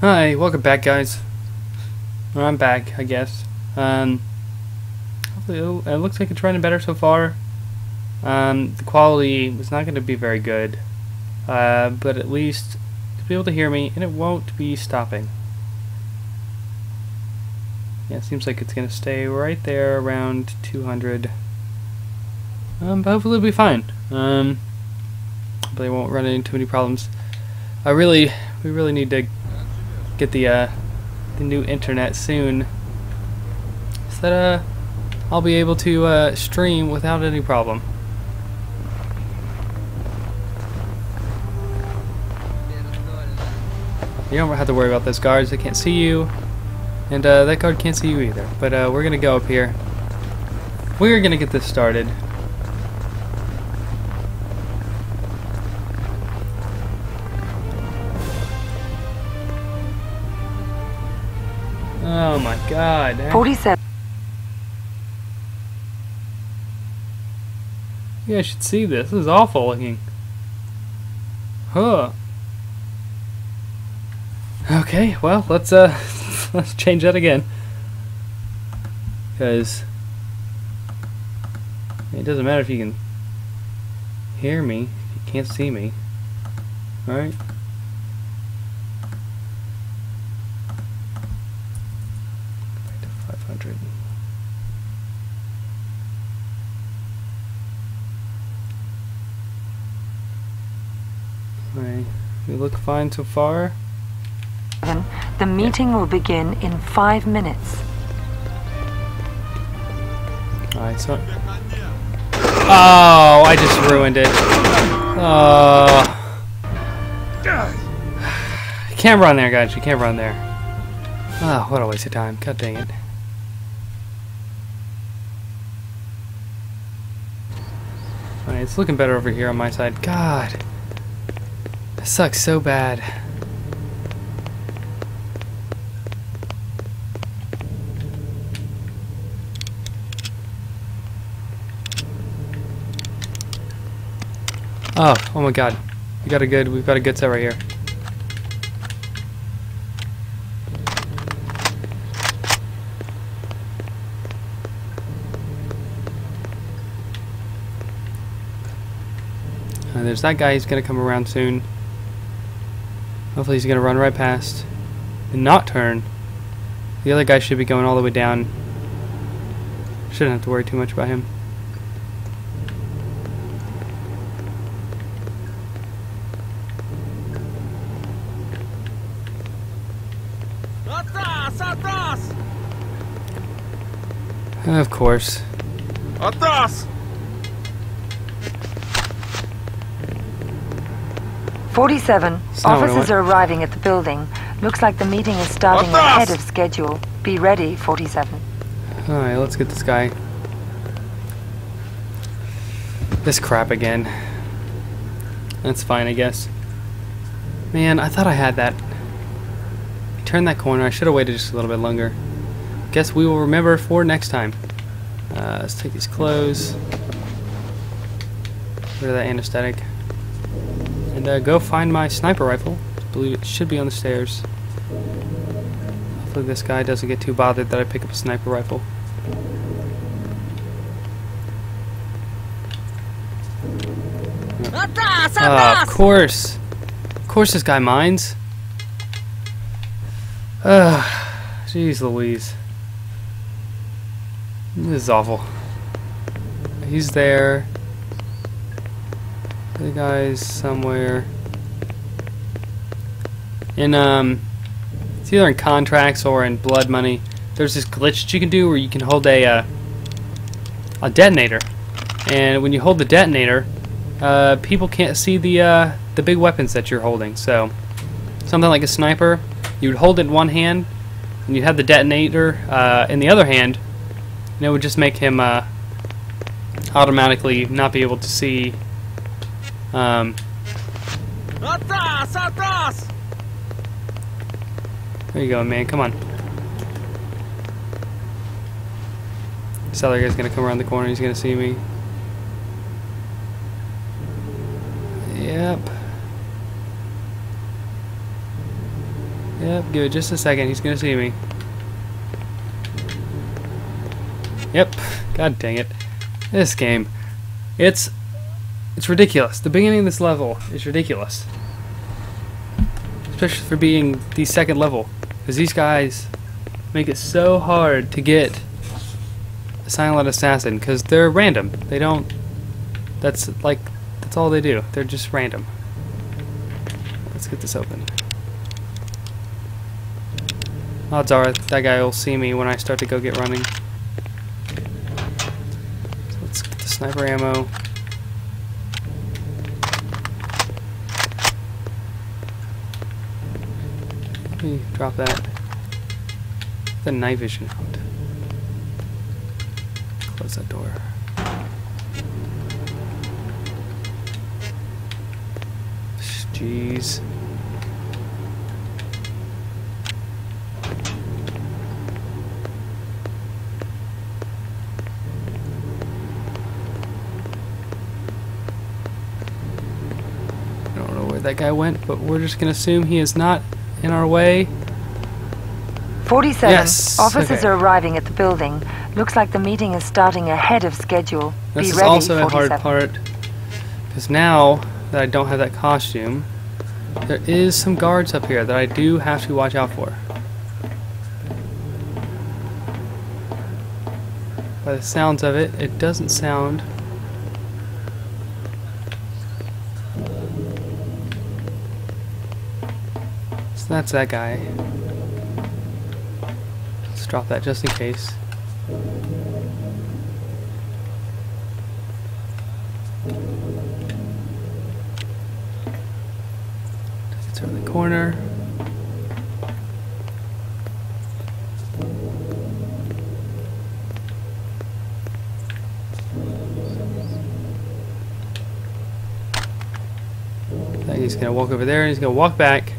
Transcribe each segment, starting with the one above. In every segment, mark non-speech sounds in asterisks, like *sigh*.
Hi, welcome back, guys. Or I'm back, I guess. Um, it'll- looks like it's running better so far. Um, the quality is not going to be very good, uh, but at least you'll be able to hear me, and it won't be stopping. Yeah, it seems like it's going to stay right there around 200. Um, but hopefully it'll be fine. Um, hopefully I won't run into any problems. I really, we really need to get the uh, the new internet soon, so that uh, I'll be able to uh, stream without any problem. You don't have to worry about those guards; they can't see you, and uh, that guard can't see you either. But uh, we're gonna go up here. We're gonna get this started. Oh my god. eh? 47. You guys should see this. This is awful looking. Huh. Okay, well, let's uh *laughs* let's change that again. Cuz it doesn't matter if you can hear me, if you can't see me. All right? Back to 500. Alright, we look fine so far. The meeting will begin in five minutes. Ah, Alright, so. Oh, I just ruined it. Oh. You can't run there, guys. You can't run there. Oh, what a waste of time. God dang it. Alright, it's looking better over here on my side. God. Sucks so bad. Oh, oh my god. We got a good, we've got a good set right here. And there's that guy, he's gonna come around soon. Hopefully he's gonna run right past and not turn. The other guy should be going all the way down. Shouldn't have to worry too much about him. Of course. Atrás! 47. not Officers are arriving at the building. Looks like the meeting is starting Atrás! ahead of schedule. Be ready, 47. Alright, let's get this guy. This crap again. That's fine, I guess. Man, I thought I had that. Turn that corner. I should have waited just a little bit longer. Guess we will remember for next time. Uh, let's take these clothes. Rid of that anesthetic. And uh, go find my sniper rifle. I believe it should be on the stairs. Hopefully this guy doesn't get too bothered that I pick up a sniper rifle. Ah, of course. Of course this guy minds. Ugh. Jeez Louise. This is awful. He's there. The guy's somewhere. In, um, it's either in contracts or in blood money. There's this glitch that you can do where you can hold a, uh, a detonator. And when you hold the detonator, uh, people can't see the uh, the big weapons that you're holding. So something like a sniper, you would hold it in one hand, and you'd have the detonator uh, in the other hand, and it would just make him uh, automatically not be able to see. Um, there you go, man. Come on. This other guy's gonna come around the corner. He's gonna see me. Yep. Yep, give it just a second. He's gonna see me. Yep. God dang it. This game. It's it's ridiculous. The beginning of this level is ridiculous. Especially for being the second level. Because these guys make it so hard to get a silent assassin because they're random. They don't that's like that's all they do. They're just random. Let's get this open. Odds are that guy will see me when I start to go get running. So let's get the sniper ammo. Let me drop that. The night vision out. Close that door. Jeez. I don't know where that guy went, but we're just gonna assume he is not in our way. 47. Yes, Officers okay. are arriving at the building. Looks like the meeting is starting ahead of schedule. This Be is ready, also a hard part because now that I don't have that costume, there is some guards up here that I do have to watch out for. By the sounds of it, it doesn't sound. That's that guy. Let's drop that just in case. Turn the corner. He's gonna walk over there and he's gonna walk back.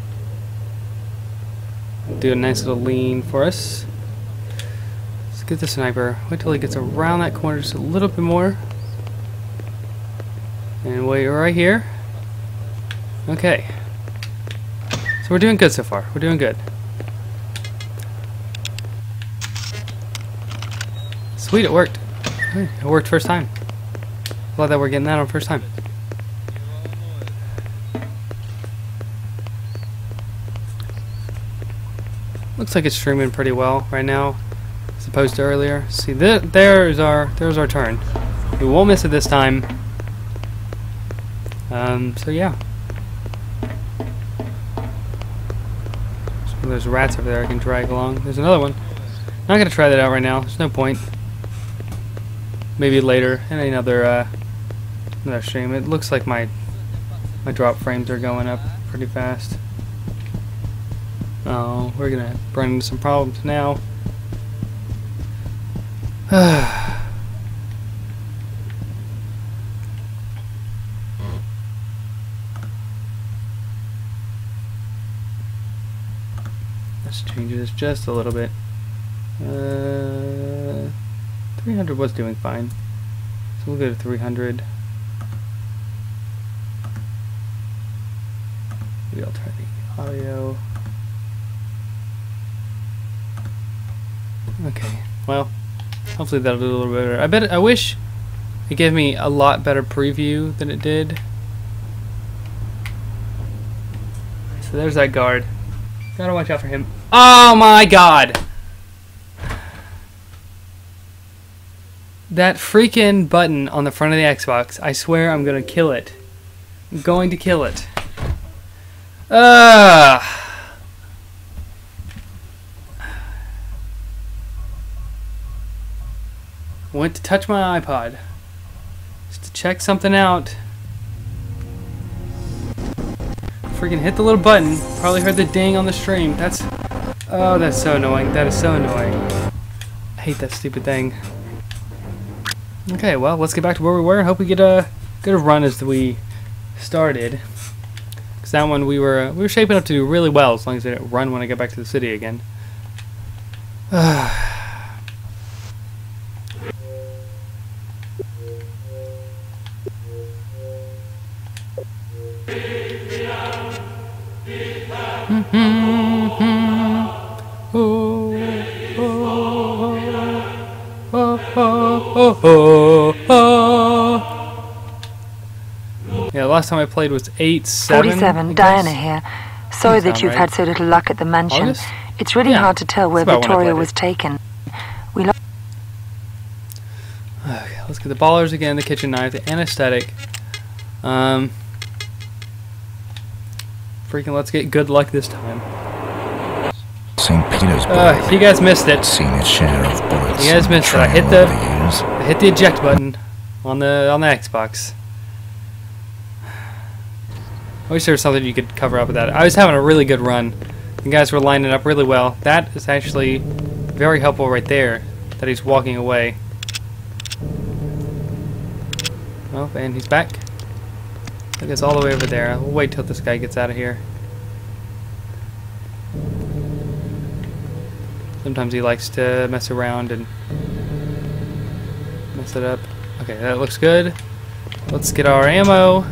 Do a nice little lean for us. Let's get the sniper. Wait till he gets around that corner just a little bit more. And wait right here. Okay. So we're doing good so far. We're doing good. Sweet, it worked. It worked first time. Glad that we're getting that on first time. Looks like it's streaming pretty well right now, as opposed to earlier. See, th there's our there's our turn. We won't miss it this time. Um, so yeah. There's rats over there I can drag along. There's another one. Not gonna try that out right now. There's no point. Maybe later in another uh, another stream. It looks like my my drop frames are going up pretty fast. Oh, we're gonna run into some problems now. Let's *sighs* change this just a little bit. Uh, 300 was doing fine. So we'll go to 300. Maybe I'll try the audio. Okay, well, hopefully that'll do a little better. I bet I wish it gave me a lot better preview than it did. So there's that guard. Gotta watch out for him. Oh my god! That freaking button on the front of the Xbox, I swear I'm gonna kill it. I'm going to kill it. Ugh! Went to touch my iPod. Just to check something out. Freaking hit the little button. Probably heard the ding on the stream. That's. Oh, that's so annoying. That is so annoying. I hate that stupid thing. Okay, well, let's get back to where we were. Hope we get a good run as we started. Because that one we were uh, we were shaping up to do really well as long as they didn't run when I get back to the city again. *sighs* Yeah, last time I played was 8 7. 47, Diana here. Sorry that you've right. had so little luck at the mansion. August? It's really Yeah, hard to tell where that's about when I Victoria was it. taken. We lo- Okay, let's get the ballers again, the kitchen knife, the anesthetic. Um, freaking, let's get good luck this time. St. Petersburg Uh, you guys missed it. has seen its share of bullets. You guys missed it. I hit the- over. I hit the eject button on the on the Xbox. I wish there was something you could cover up with that. I was having a really good run. You guys were lining up really well. That is actually very helpful right there. That he's walking away. Oh, and he's back. I guess all the way over there. We'll wait till this guy gets out of here. Sometimes he likes to mess around and mess it up. Okay, that looks good. Let's get our ammo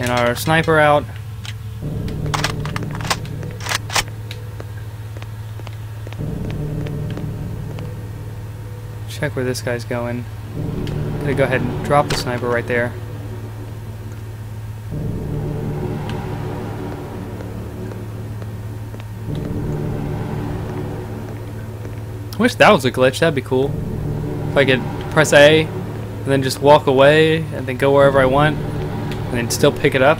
and our sniper out. Check where this guy's going. Gonna go ahead and drop the sniper right there. Wish that was a glitch. That'd be cool. If I could press A and then just walk away and then go wherever I want and then still pick it up.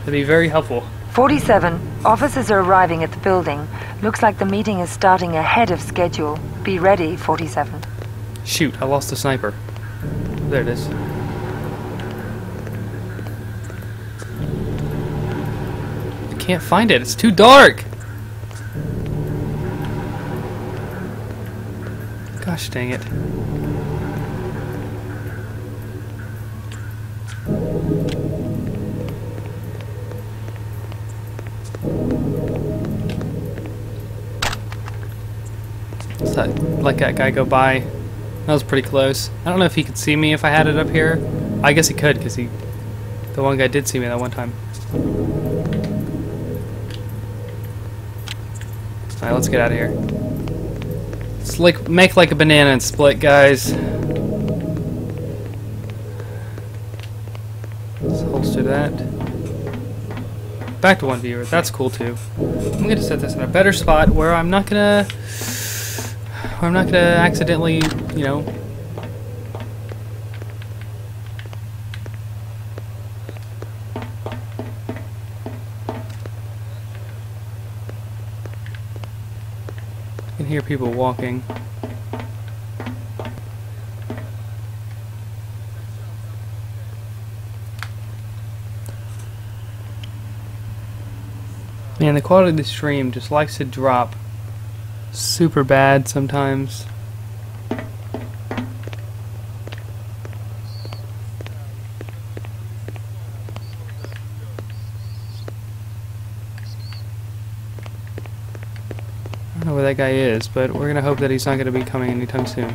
That'd be very helpful. 47, officers are arriving at the building. Looks like the meeting is starting ahead of schedule. Be ready, 47. Shoot, I lost the sniper. There it is. I can't find it. It's too dark. Gosh dang it. Let that guy go by. That was pretty close. I don't know if he could see me if I had it up here. I guess he could, because he, the one guy did see me that one time. All right, let's get out of here. Let's like make like a banana and split, guys. Let's holster that. Back to one viewer. That's cool too. I'm gonna set this in a better spot where I'm not gonna where I'm not gonna accidentally, you know. I can hear people walking. Man, the quality of the stream just likes to drop super bad sometimes. I don't know where that guy is, but we're gonna hope that he's not gonna be coming anytime soon.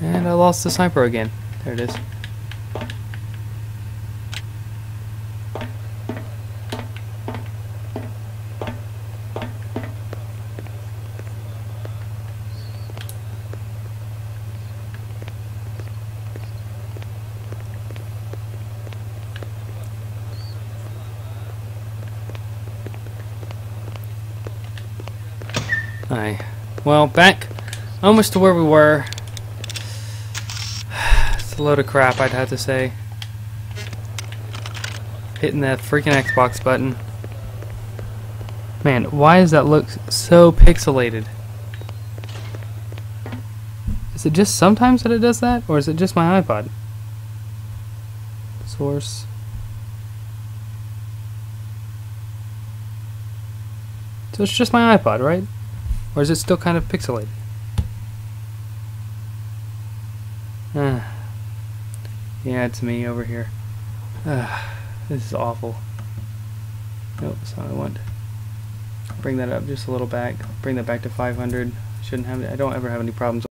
And I lost the sniper again. There it is. Well, back almost to where we were. *sighs* It's a load of crap, I'd have to say. Hitting that freaking Xbox button. Man, why does that look so pixelated? Is it just sometimes that it does that? Or is it just my iPod? Source. So it's just my iPod, right? Or is it still kind of pixelated? Ah. yeah, it's me over here. Ah, this is awful. Nope, that's not what I want. Bring that up just a little back. Bring that back to 500. Shouldn't have. I don't ever have any problems.